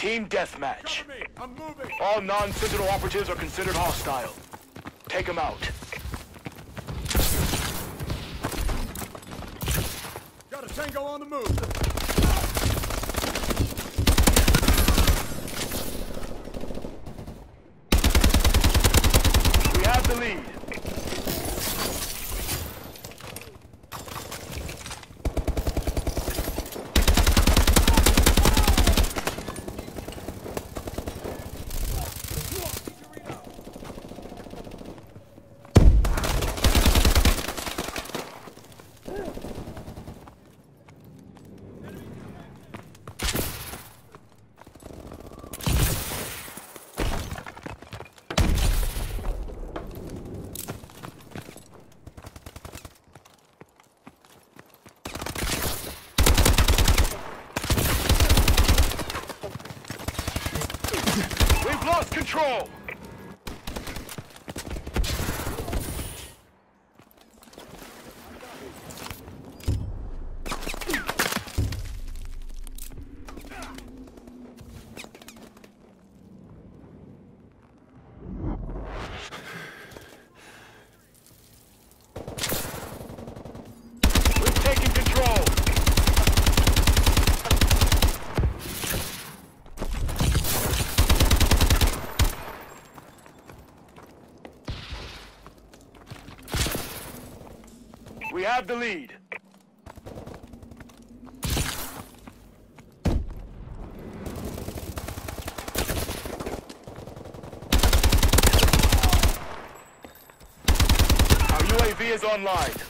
Team deathmatch. Cover me! I'm moving! All non-Sentinel operatives are considered hostile. Take them out. Got a tango on the move! We have the lead. We've lost control. We have the lead. Our UAV is online.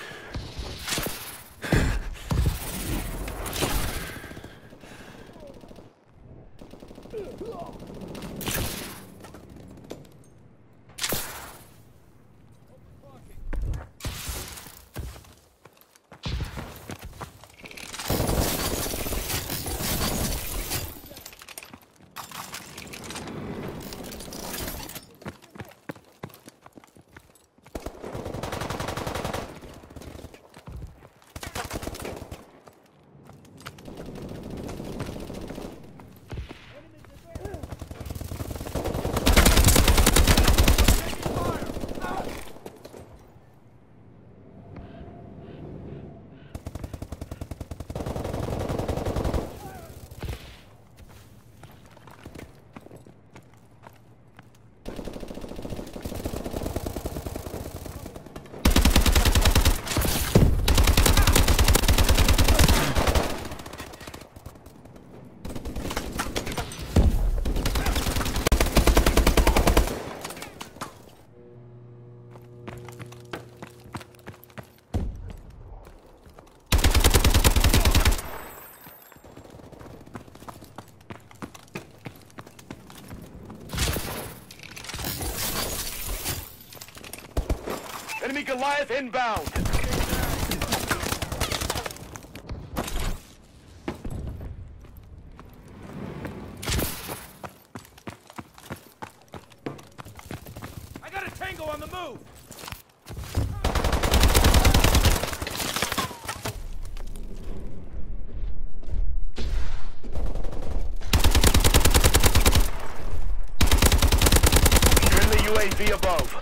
Enemy Goliath inbound. I got a tango on the move! Above.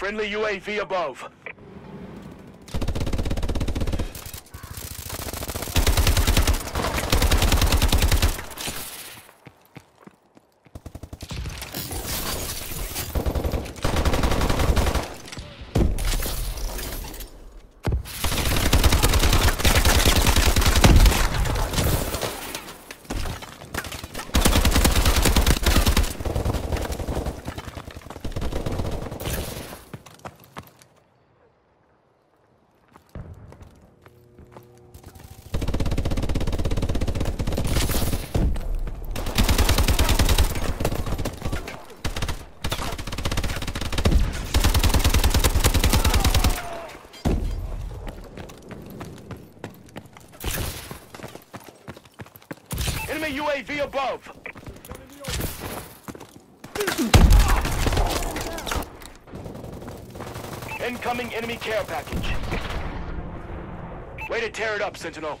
Friendly UAV above. Enemy UAV above. Incoming enemy care package. Way to tear it up, Sentinel.